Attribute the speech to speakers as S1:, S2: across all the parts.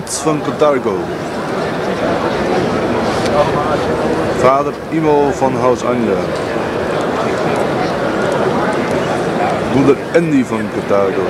S1: Bloed van Catargo. Vader Imo van Haus Anja. Moeder Andy van Catargo.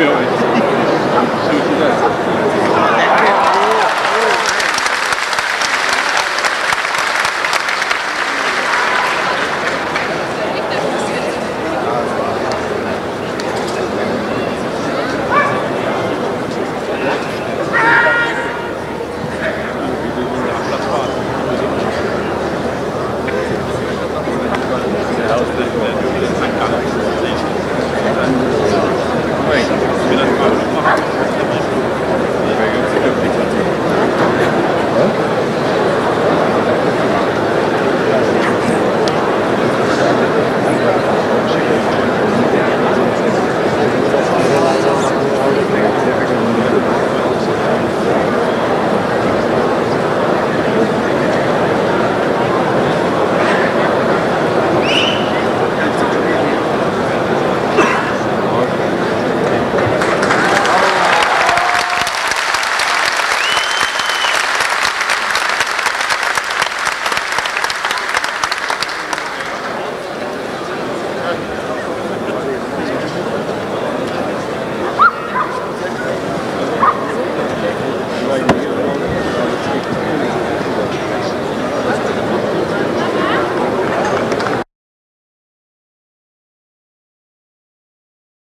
S2: doing.